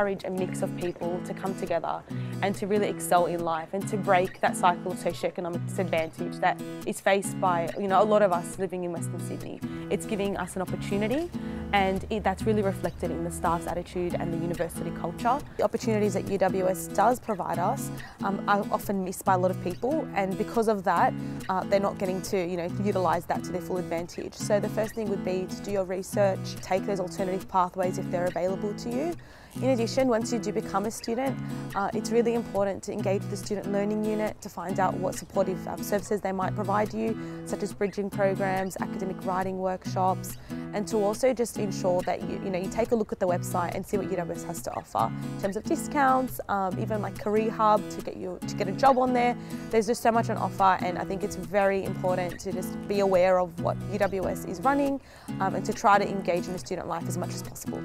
encourage a mix of people to come together and to really excel in life and to break that cycle of socioeconomic disadvantage that is faced by you know a lot of us living in Western Sydney. It's giving us an opportunity and it, that's really reflected in the staff's attitude and the university culture. The opportunities that UWS does provide us um, are often missed by a lot of people and because of that uh, they're not getting to you know utilise that to their full advantage. So the first thing would be to do your research, take those alternative pathways if they're available to you. In addition, once you do become a student, uh, it's really important to engage the Student Learning Unit to find out what supportive um, services they might provide you, such as bridging programs, academic writing workshops, and to also just ensure that you, you know, you take a look at the website and see what UWS has to offer in terms of discounts, um, even like Career Hub to get you to get a job on there. There's just so much on offer, and I think it's very important to just be aware of what UWS is running um, and to try to engage in the student life as much as possible.